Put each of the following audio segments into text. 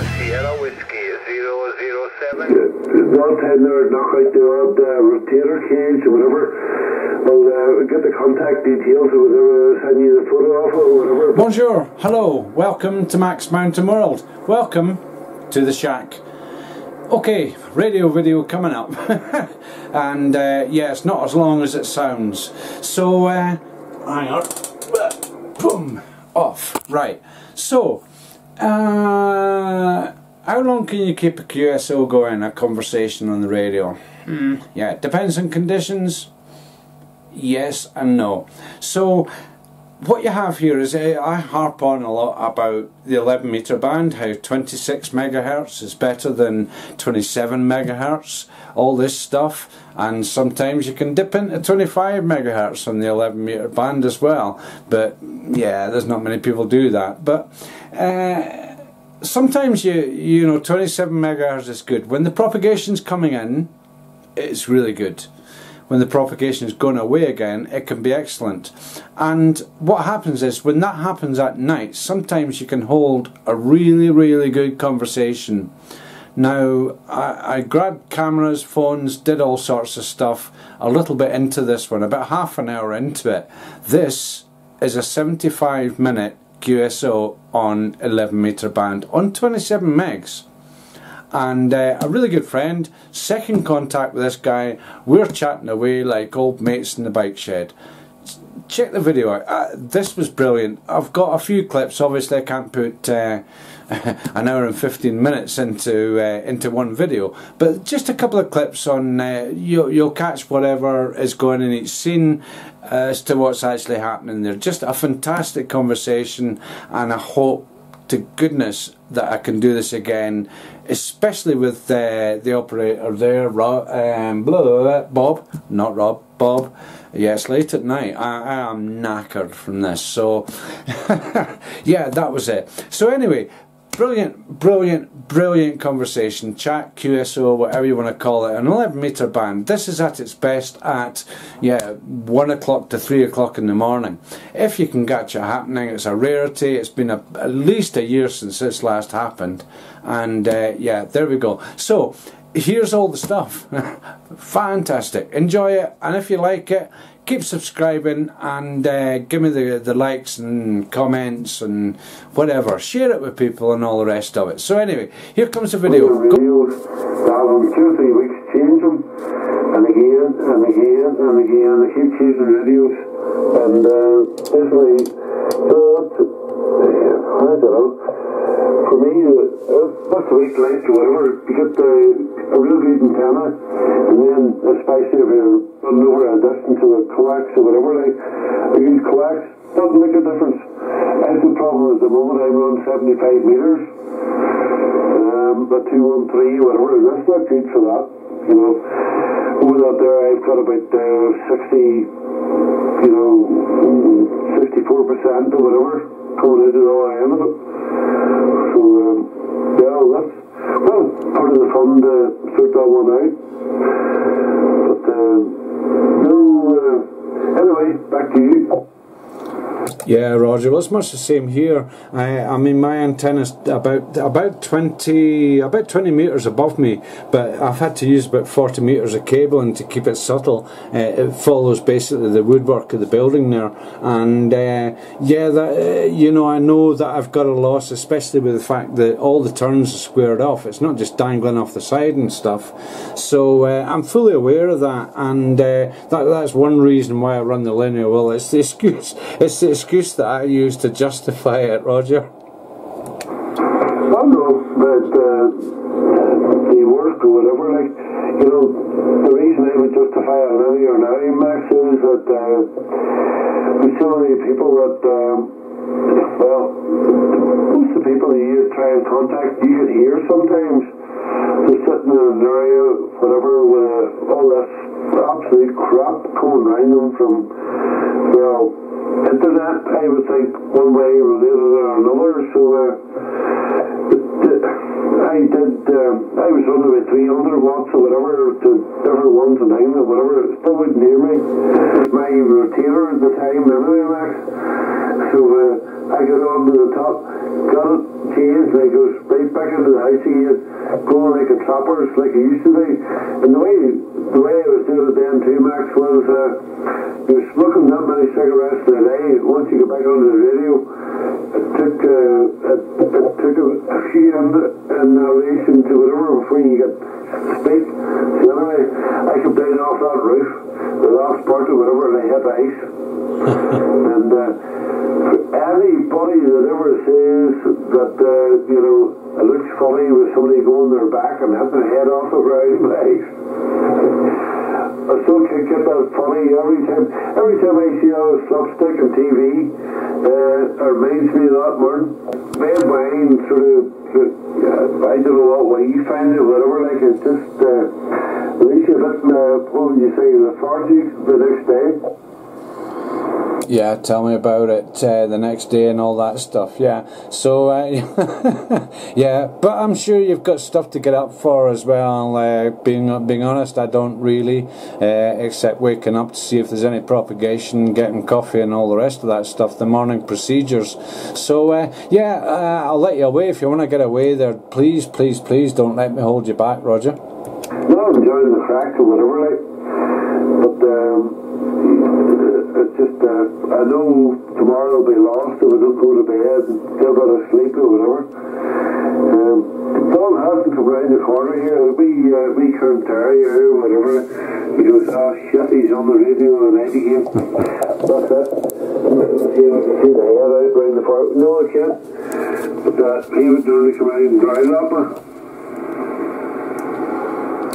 Sierra Whiskey 007. That time there, knock out the odd uh, rotator cage or whatever. I'll uh, get the contact details or whatever, send you the photo of it or whatever. Bonjour, hello, welcome to Max Mountain World. Welcome to the shack. Okay, radio video coming up. and uh, yeah, it's not as long as it sounds. So, uh, hang on. Boom, off. Right. So, uh, how long can you keep a QSO going, a conversation on the radio? Mm, yeah, it depends on conditions. Yes and no. So, what you have here is I harp on a lot about the 11 meter band, how 26 megahertz is better than 27 megahertz, all this stuff, and sometimes you can dip into 25 megahertz on the 11 meter band as well. But yeah, there's not many people do that. But uh, sometimes you you know 27 megahertz is good when the propagation's coming in. It's really good when the propagation is gone away again, it can be excellent. And what happens is, when that happens at night, sometimes you can hold a really, really good conversation. Now, I, I grabbed cameras, phones, did all sorts of stuff, a little bit into this one, about half an hour into it. This is a 75 minute QSO on 11 meter band on 27 megs and uh, a really good friend, second contact with this guy, we're chatting away like old mates in the bike shed. Check the video out, uh, this was brilliant. I've got a few clips, obviously I can't put uh, an hour and 15 minutes into uh, into one video, but just a couple of clips on, uh, you, you'll catch whatever is going in each scene as to what's actually happening there. Just a fantastic conversation and I hope to goodness that I can do this again, especially with uh, the operator there, Rob, um, blah, Bob, not Rob, Bob. Yes, late at night. I, I am knackered from this. So, yeah, that was it. So anyway, brilliant, brilliant, brilliant conversation. Chat, QSO, whatever you want to call it. An 11 meter band. This is at its best at, yeah, 1 o'clock to 3 o'clock in the morning. If you can catch it happening, it's a rarity. It's been a, at least a year since this last happened. And uh, yeah, there we go. So, here's all the stuff. Fantastic. Enjoy it. And if you like it, keep subscribing and uh, give me the, the likes and comments and whatever. Share it with people and all the rest of it. So anyway, here comes the video. The radios, um, two or three weeks, change them, and again, and again, and again. I keep changing radios, and uh, basically, so, uh, I don't know for me, uh, that's the week late whatever, to get the, a real good antenna, and then especially if you're running over a distance of a coax or whatever, like a good coax doesn't make a difference. Have the problem at the moment, I'm run 75 metres, um, but 213, whatever, that's not good for that, you know. Over that there, I've got about uh, 60, you know, 64% or whatever coming into I am of it. So, um, yeah, that's, well, part of the fun to sort that one out. But, uh, no, uh, anyway, back to you. Yeah, Roger. Well, it's much the same here. I, I mean, my antenna's about about twenty about twenty meters above me, but I've had to use about forty meters of cabling to keep it subtle. Uh, it follows basically the woodwork of the building there, and uh, yeah, that uh, you know, I know that I've got a loss, especially with the fact that all the turns are squared off. It's not just dangling off the side and stuff. So uh, I'm fully aware of that, and uh, that that's one reason why I run the linear. Well, it's the excuse. It's the excuse that I use to justify it, Roger. I know, but uh, the work or whatever, like, you know, the reason I would justify it linear now, Max, is that uh, there's so many people that, um, well, most of the people that you try and contact, you could hear sometimes. They're sitting in an area, whatever, with all this absolute crap coming around them from, well, internet, I would think, one way related or another. So uh, I did, um, I was running about 300 watts or whatever to different ones and things or whatever. It still wouldn't hear me. My rotator at the time, anyway, Max. So uh, I got on to the top, got it changed, and I goes, right, back into the house again, going like a trappers like it used to be. And the way the way I was doing it then too, Max, was uh, you were smoking that many cigarettes a day. Once you get back onto the radio, it took uh, it, it took a, a few in, in relation to whatever before you get speak. So anyway, I could down off that roof, the last part of whatever, and I hit ice. and uh, anybody that ever says that, uh, you know, it looks funny with somebody going their back and having their head off the ground, like, I still can't get every time. Every time I see a slapstick on TV, uh, it reminds me of that more. Red wine sort of, uh, I don't know what way you find it, whatever, like it's just, uh, at least you're getting, uh, what you say, lethargic the next day. Yeah, tell me about it uh, the next day and all that stuff. Yeah, so uh, yeah, but I'm sure you've got stuff to get up for as well. Uh, being being honest, I don't really, uh, except waking up to see if there's any propagation, getting coffee, and all the rest of that stuff. The morning procedures. So uh, yeah, uh, I'll let you away if you want to get away there. Please, please, please don't let me hold you back, Roger. No, I'm enjoying the crack or whatever, like, but. Um, it's just, uh, I know tomorrow will be lost if I don't go to bed and a bit of sleep or whatever. Um, Paul hasn't come round the corner here. Be uh, wee Kern Terry or whatever. He goes, oh shit, he's on the radio tonight again. That's it. See, see the head out round the far. No, I can't. But uh, he would normally come out and drive up.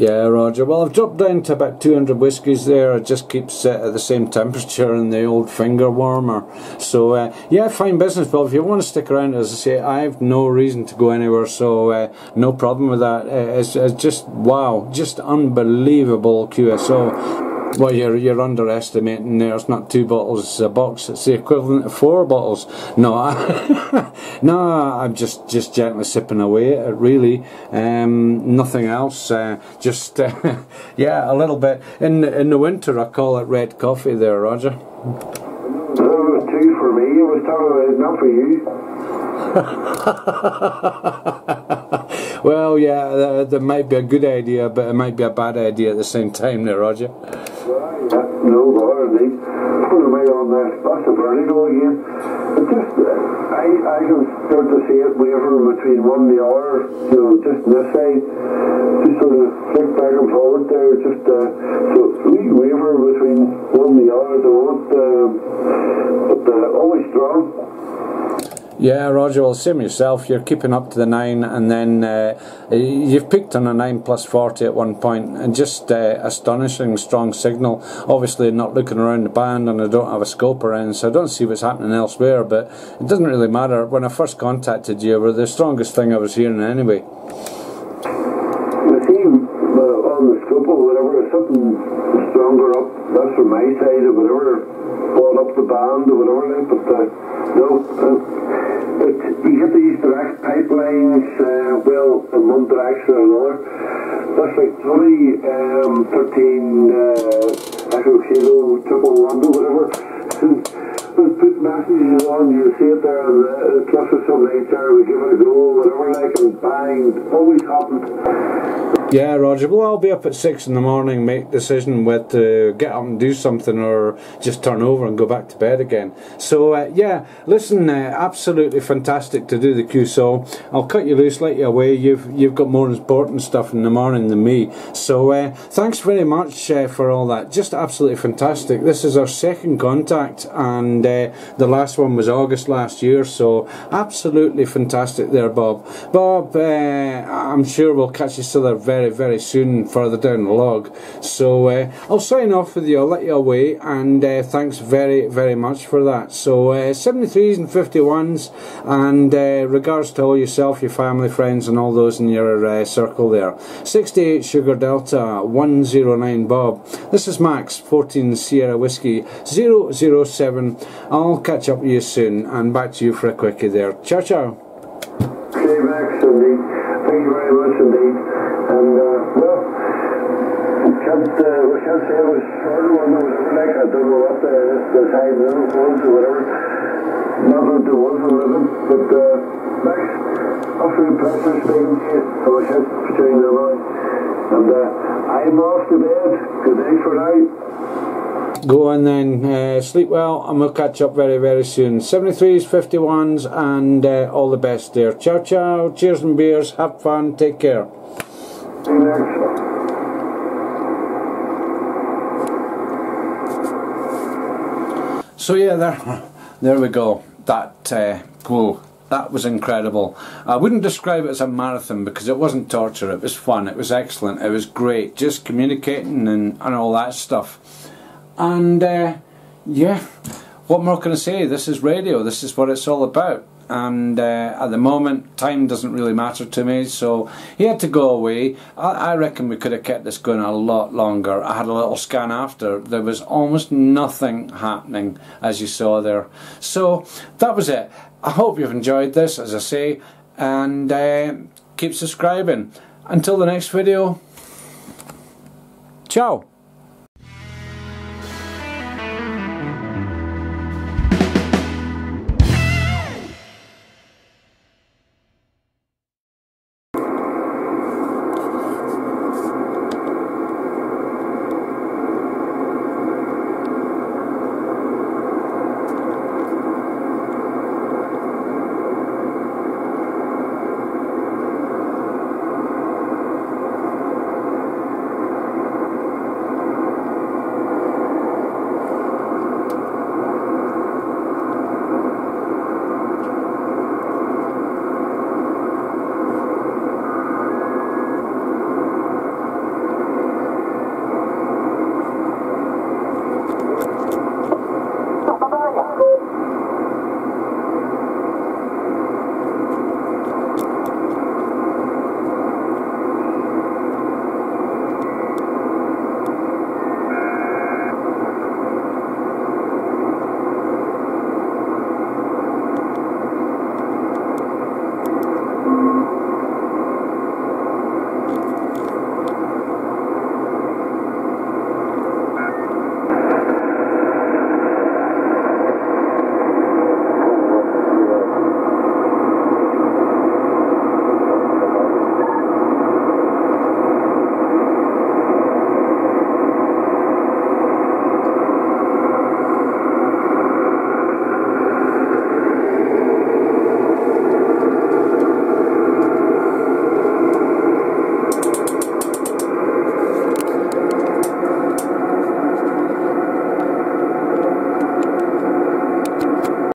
Yeah, Roger. Well, I've dropped down to about 200 whiskies there. It just keeps uh, at the same temperature in the old finger warmer. So, uh, yeah, fine business, But If you want to stick around, as I say, I have no reason to go anywhere, so uh, no problem with that. Uh, it's, it's just, wow, just unbelievable QSO. Well, you're you're underestimating there. It's not two bottles a box. It's the equivalent of four bottles. No, I, no, I'm just just gently sipping away at it. Really, um, nothing else. Uh, just uh, yeah, a little bit. In in the winter, I call it red coffee. There, Roger. That was two for me. It was talking not for you. well, yeah, that, that might be a good idea, but it might be a bad idea at the same time, there, Roger. No bother. Put away on that bus of Vertigo again. But just, uh, I, I can start to see it wavering between one and the other, you know, just this side, just sort of flick back and forward there, just, uh, so we waver between one and the other at the uh, but uh, always strong. Yeah, Roger. Well, same yourself. You're keeping up to the nine, and then uh, you've picked on a nine plus forty at one point, and just uh, astonishing strong signal. Obviously, not looking around the band, and I don't have a scope around, so I don't see what's happening elsewhere. But it doesn't really matter. When I first contacted you, were the strongest thing I was hearing anyway. You see, uh, on the scope whatever, something stronger up. That's from my side or whatever, brought up the band or whatever. But uh, no. Uh, but you get these direct pipelines, uh, well, in one direction or another. That's like 20, um, 13 uh, Echo Kilo, triple or whatever. put messages on, you see it there, and plus or something there, we give it a go, whatever, like, and bang, always happens. Yeah, Roger. Well, I'll be up at six in the morning, make decision whether to get up and do something or just turn over and go back to bed again. So, uh, yeah, listen, uh, absolutely fantastic to do the Q. So, I'll cut you loose, let you away. You've you've got more important stuff in the morning than me. So, uh, thanks very much uh, for all that. Just absolutely fantastic. This is our second contact, and uh, the last one was August last year. So, absolutely fantastic there, Bob. Bob, uh, I'm sure we'll catch each other very very, very soon further down the log. So uh, I'll sign off with you, I'll let you away, and uh, thanks very, very much for that. So uh, 73s and 51s, and uh, regards to all yourself, your family, friends, and all those in your uh, circle there. 68 Sugar Delta 109 Bob. This is Max, 14 Sierra Whiskey 007. I'll catch up with you soon, and back to you for a quickie there. Ciao, ciao. Max. Thank you very much indeed. And, uh, well, we uh, we it was one or whatever, like, I don't know what the, the time little was or whatever. Not that there was a living, but, uh, Max, to the Professor speaking to you. Cautious, between the boy. And uh, I'm off to bed. Good night for now. Go on then, uh, sleep well, and we'll catch up very, very soon. 73s, 51s, and uh, all the best there. Ciao, ciao, cheers and beers, have fun, take care. See you next. So yeah, there, there we go. That, uh, whoa, that was incredible. I wouldn't describe it as a marathon because it wasn't torture. It was fun. It was excellent. It was great. Just communicating and, and all that stuff. And uh, yeah, what more can I say? This is radio. This is what it's all about and uh, at the moment time doesn't really matter to me so he had to go away I, I, reckon we could have kept this going a lot longer. I had a little scan after. There was almost nothing happening as you saw there. So that was it. I hope you've enjoyed this as I say and uh, keep subscribing. Until the next video. Ciao